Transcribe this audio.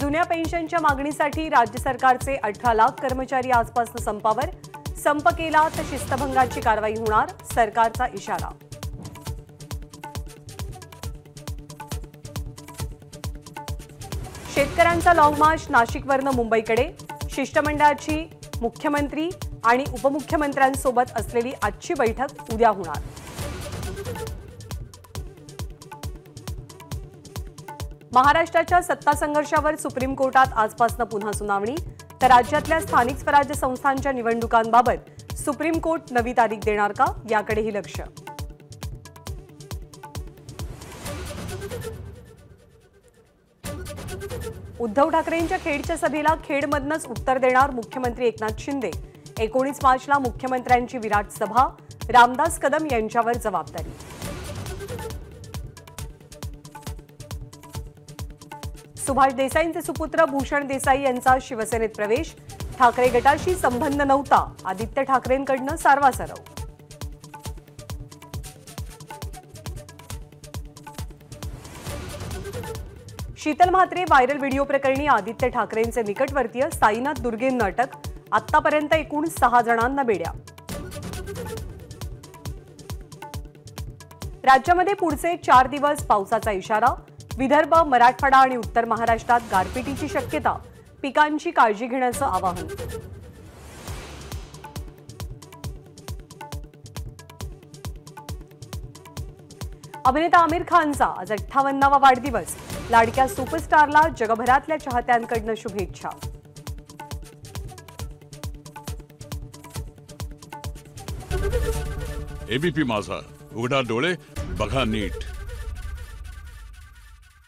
जुन्या पेन्शनच्या मागणीसाठी राज्य सरकारचे अठरा लाख कर्मचारी आजपासून संपावर. संप केला तर शिस्तभंगाची कारवाई होणार सरकारचा इशारा. शेतकऱ्यांचा लाँग मार्च नाशिकवरनं मुंबईकडे. शिष्टमंडळाची मुख्यमंत्री आणि उपमुख्यमंत्र्यांसोबत असलेली आजची बैठक उद्या होणार. महाराष्ट्राच्या सत्ता संघर्षावर सुप्रीम कोर्टात आजपासून पुन्हा सुनावणी. तर राज्यातल्या स्थानिक स्वराज्य संस्थांच्या निवडणुकांबाबत सुप्रीम कोर्ट नवी तारीख देणार का? याकडेही लक्ष. उद्धव ठाकरेंच्या खेडच्या सभेला खेडमधनच उत्तर देणार मुख्यमंत्री एकनाथ शिंदे. एकोणीस मार्चला मुख्यमंत्र्यांची विराट सभा. रामदास कदम यांच्यावर जबाबदारी. सुभाष देसाईंचे सुपुत्र भूषण देसाई यांचा शिवसेनेत प्रवेश. ठाकरे गटाशी संबंध नव्हता. आदित्य ठाकरेंकडनं सारवासारव शीतल म्हात्रे व्हायरल व्हिडिओ प्रकरणी आदित्य ठाकरेंचे निकटवर्तीय साईनाथ दुर्गेंना अटक. आतापर्यंत एकूण सहा जणांना बेड्या. राज्यामध्ये पुढचे चार दिवस पावसाचा इशारा. विदर्भ मराठवाडा आणि उत्तर महाराष्ट्रात गारपिटीची शक्यता पिकांची काळजी घेण्याचं आवाहन. अभिनेता आमिर खानचा आज अठ्ठावन्नावा वाढदिवस. लाडक्या सुपरस्टारला जगभरातल्या चाहत्यांकडनं शुभेच्छा. एबीपी माझा. उघडा डोळे बघा नीट.